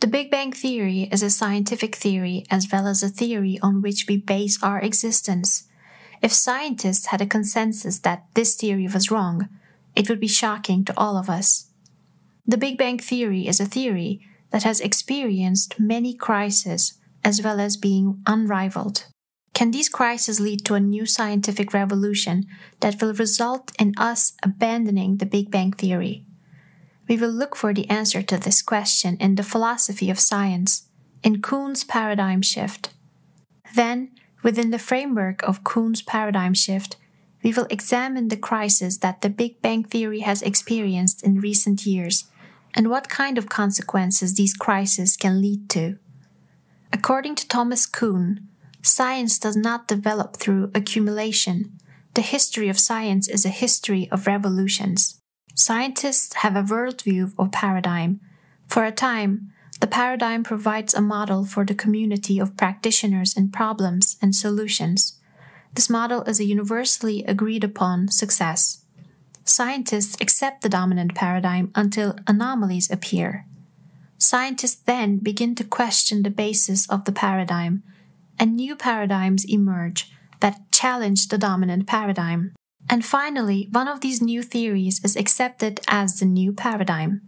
The Big Bang Theory is a scientific theory as well as a theory on which we base our existence. If scientists had a consensus that this theory was wrong, it would be shocking to all of us. The Big Bang Theory is a theory that has experienced many crises as well as being unrivaled. Can these crises lead to a new scientific revolution that will result in us abandoning the Big Bang Theory? We will look for the answer to this question in the philosophy of science, in Kuhn's paradigm shift. Then, within the framework of Kuhn's paradigm shift, we will examine the crisis that the Big Bang Theory has experienced in recent years and what kind of consequences these crises can lead to. According to Thomas Kuhn, science does not develop through accumulation. The history of science is a history of revolutions. Scientists have a worldview or paradigm. For a time, the paradigm provides a model for the community of practitioners in problems and solutions. This model is a universally agreed upon success. Scientists accept the dominant paradigm until anomalies appear. Scientists then begin to question the basis of the paradigm, and new paradigms emerge that challenge the dominant paradigm. And finally, one of these new theories is accepted as the new paradigm.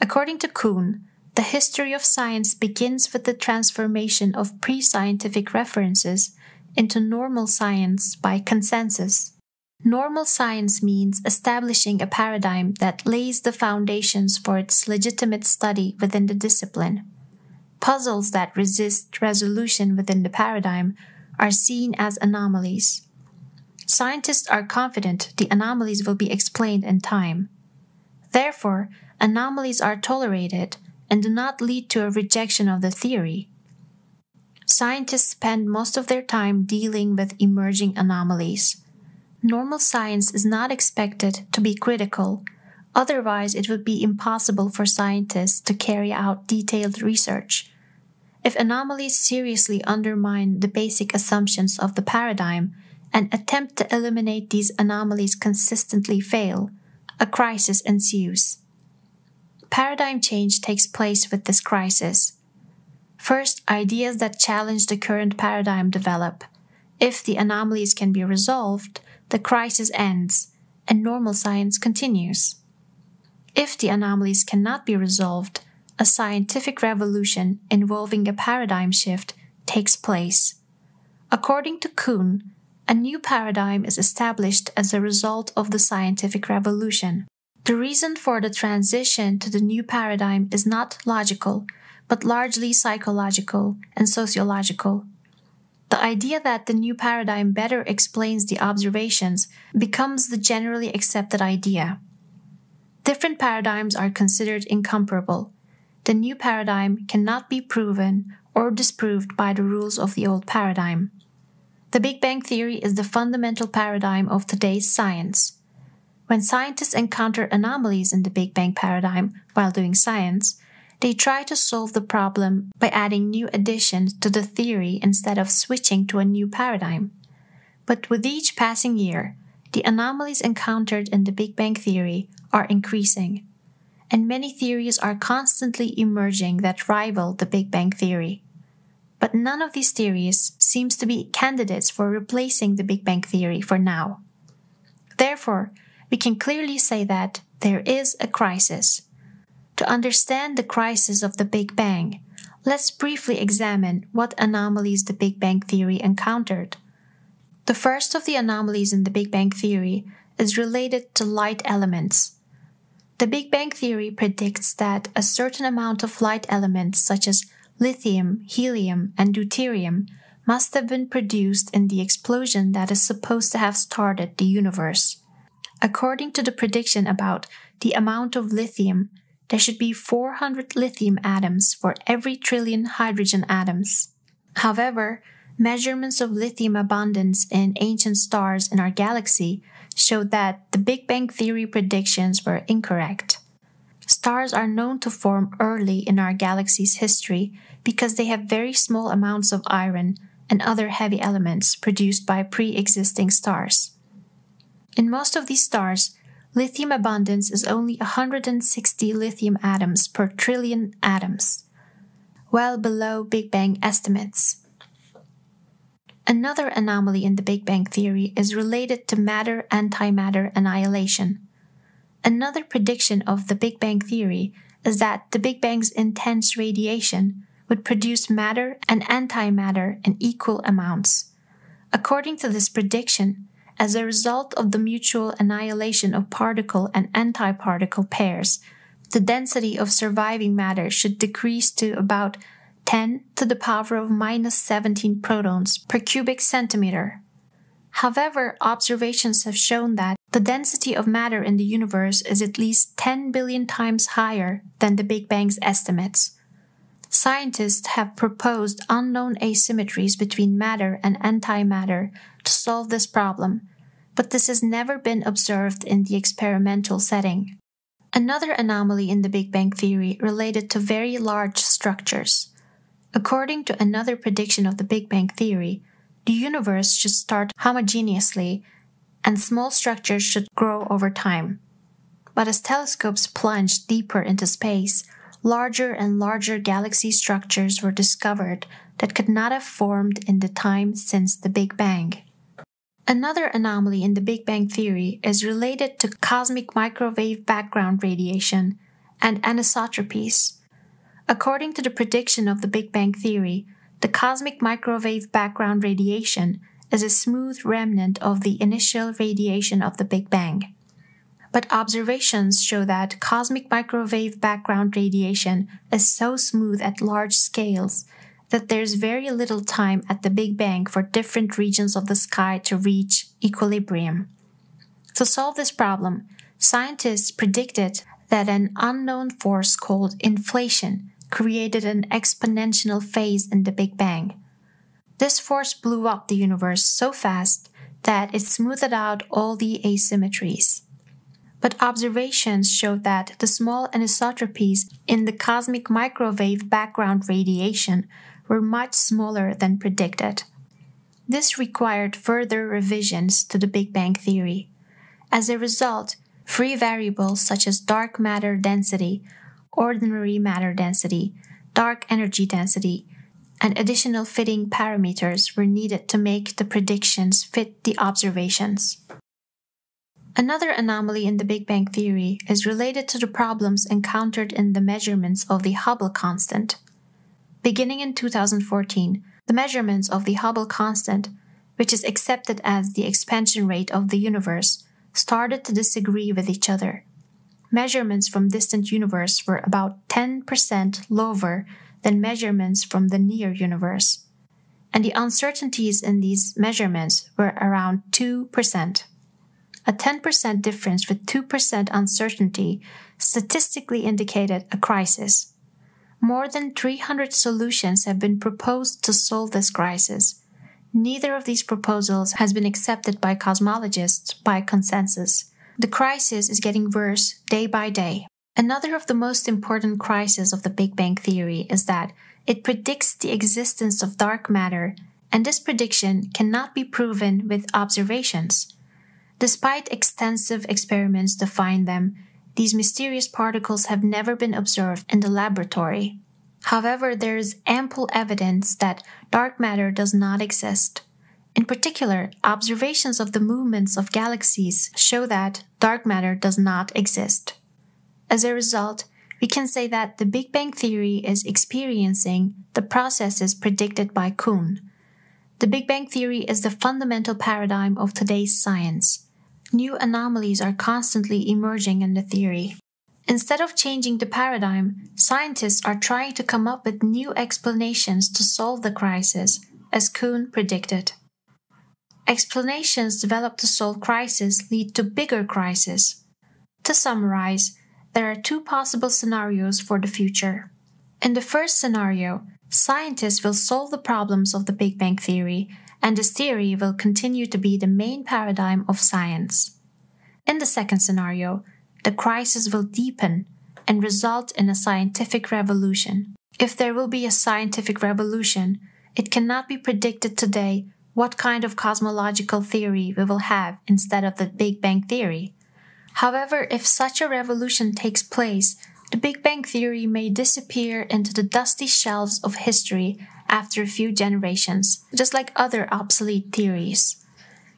According to Kuhn, the history of science begins with the transformation of pre scientific references into normal science by consensus. Normal science means establishing a paradigm that lays the foundations for its legitimate study within the discipline. Puzzles that resist resolution within the paradigm are seen as anomalies. Scientists are confident the anomalies will be explained in time. Therefore, anomalies are tolerated and do not lead to a rejection of the theory. Scientists spend most of their time dealing with emerging anomalies. Normal science is not expected to be critical, otherwise, it would be impossible for scientists to carry out detailed research. If anomalies seriously undermine the basic assumptions of the paradigm, and attempt to eliminate these anomalies consistently fail, a crisis ensues. Paradigm change takes place with this crisis. First, ideas that challenge the current paradigm develop. If the anomalies can be resolved, the crisis ends and normal science continues. If the anomalies cannot be resolved, a scientific revolution involving a paradigm shift takes place. According to Kuhn, a new paradigm is established as a result of the scientific revolution. The reason for the transition to the new paradigm is not logical, but largely psychological and sociological. The idea that the new paradigm better explains the observations becomes the generally accepted idea. Different paradigms are considered incomparable. The new paradigm cannot be proven or disproved by the rules of the old paradigm. The Big Bang Theory is the fundamental paradigm of today's science. When scientists encounter anomalies in the Big Bang paradigm while doing science, they try to solve the problem by adding new additions to the theory instead of switching to a new paradigm. But with each passing year, the anomalies encountered in the Big Bang Theory are increasing, and many theories are constantly emerging that rival the Big Bang Theory but none of these theories seems to be candidates for replacing the Big Bang Theory for now. Therefore, we can clearly say that there is a crisis. To understand the crisis of the Big Bang, let's briefly examine what anomalies the Big Bang Theory encountered. The first of the anomalies in the Big Bang Theory is related to light elements. The Big Bang Theory predicts that a certain amount of light elements, such as lithium, helium, and deuterium must have been produced in the explosion that is supposed to have started the universe. According to the prediction about the amount of lithium, there should be 400 lithium atoms for every trillion hydrogen atoms. However, measurements of lithium abundance in ancient stars in our galaxy showed that the Big Bang Theory predictions were incorrect. Stars are known to form early in our galaxy's history because they have very small amounts of iron and other heavy elements produced by pre existing stars. In most of these stars, lithium abundance is only 160 lithium atoms per trillion atoms. well below Big Bang estimates. Another anomaly in the Big Bang theory is related to matter antimatter annihilation. Another prediction of the Big Bang theory is that the Big Bang's intense radiation would produce matter and antimatter in equal amounts. According to this prediction, as a result of the mutual annihilation of particle and antiparticle pairs, the density of surviving matter should decrease to about 10 to the power of minus 17 protons per cubic centimeter. However, observations have shown that the density of matter in the universe is at least 10 billion times higher than the Big Bang's estimates. Scientists have proposed unknown asymmetries between matter and antimatter to solve this problem, but this has never been observed in the experimental setting. Another anomaly in the Big Bang theory related to very large structures. According to another prediction of the Big Bang theory, the universe should start homogeneously and small structures should grow over time. But as telescopes plunged deeper into space, larger and larger galaxy structures were discovered that could not have formed in the time since the Big Bang. Another anomaly in the Big Bang theory is related to cosmic microwave background radiation and anisotropies. According to the prediction of the Big Bang theory, the cosmic microwave background radiation is a smooth remnant of the initial radiation of the Big Bang. But observations show that cosmic microwave background radiation is so smooth at large scales that there's very little time at the Big Bang for different regions of the sky to reach equilibrium. To solve this problem, scientists predicted that an unknown force called inflation created an exponential phase in the Big Bang. This force blew up the universe so fast that it smoothed out all the asymmetries. But observations showed that the small anisotropies in the cosmic microwave background radiation were much smaller than predicted. This required further revisions to the Big Bang theory. As a result, free variables such as dark matter density, ordinary matter density, dark energy density, and additional fitting parameters were needed to make the predictions fit the observations. Another anomaly in the Big Bang theory is related to the problems encountered in the measurements of the Hubble constant. Beginning in 2014, the measurements of the Hubble constant, which is accepted as the expansion rate of the universe, started to disagree with each other. Measurements from distant universe were about 10% lower than measurements from the near universe, and the uncertainties in these measurements were around 2%. A 10% difference with 2% uncertainty statistically indicated a crisis. More than 300 solutions have been proposed to solve this crisis. Neither of these proposals has been accepted by cosmologists by consensus. The crisis is getting worse day by day. Another of the most important crises of the Big Bang Theory is that it predicts the existence of dark matter, and this prediction cannot be proven with observations. Despite extensive experiments to find them, these mysterious particles have never been observed in the laboratory. However, there is ample evidence that dark matter does not exist. In particular, observations of the movements of galaxies show that dark matter does not exist. As a result, we can say that the Big Bang Theory is experiencing the processes predicted by Kuhn. The Big Bang Theory is the fundamental paradigm of today's science new anomalies are constantly emerging in the theory. Instead of changing the paradigm, scientists are trying to come up with new explanations to solve the crisis, as Kuhn predicted. Explanations developed to solve crises lead to bigger crises. To summarize, there are two possible scenarios for the future. In the first scenario, scientists will solve the problems of the Big Bang Theory and this theory will continue to be the main paradigm of science. In the second scenario, the crisis will deepen and result in a scientific revolution. If there will be a scientific revolution, it cannot be predicted today what kind of cosmological theory we will have instead of the Big Bang Theory. However, if such a revolution takes place, The Big Bang Theory may disappear into the dusty shelves of history after a few generations, just like other obsolete theories.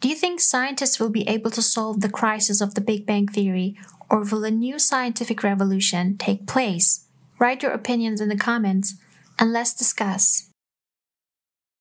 Do you think scientists will be able to solve the crisis of the Big Bang Theory, or will a new scientific revolution take place? Write your opinions in the comments and let's discuss.